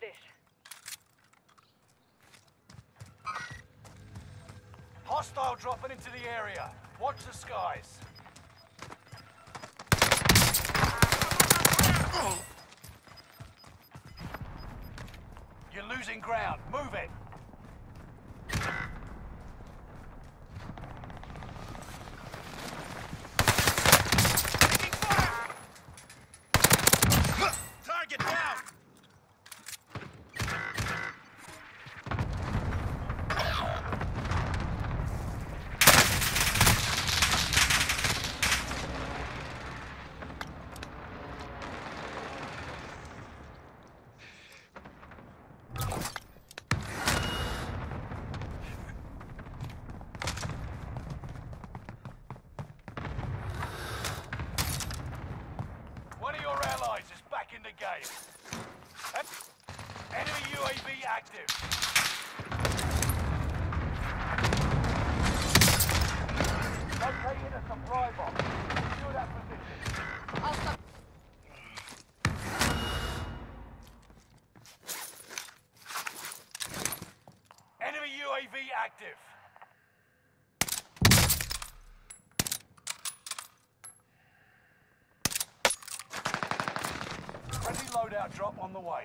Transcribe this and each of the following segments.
this. Hostile dropping into the area. Watch the skies. You're losing ground. Move it. Taking fire! Target down! One of your allies is back in the game. Eh? Enemy UAV active. Located a supply box. Secure that position. Enemy UAV active. Friendly loadout drop on the way.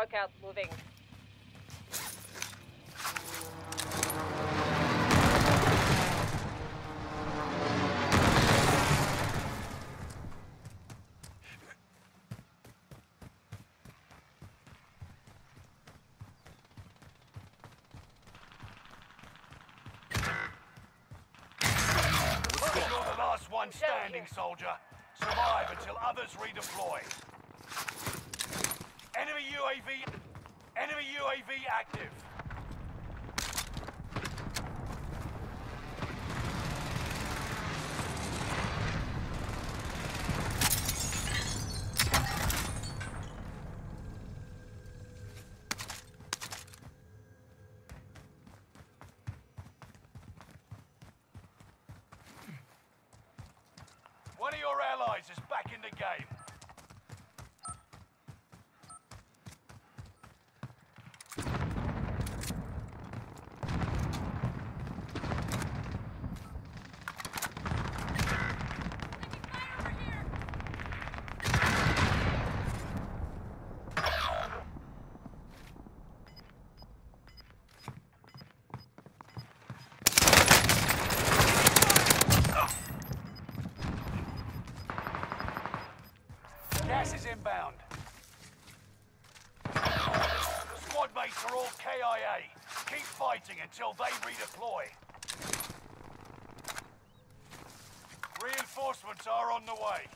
Mark out, moving. You're the last one standing, soldier. Survive until others redeploy. Enemy UAV... Enemy UAV active. One of your allies is back in the game. Gas is inbound. Squad mates are all KIA. Keep fighting until they redeploy. Reinforcements are on the way.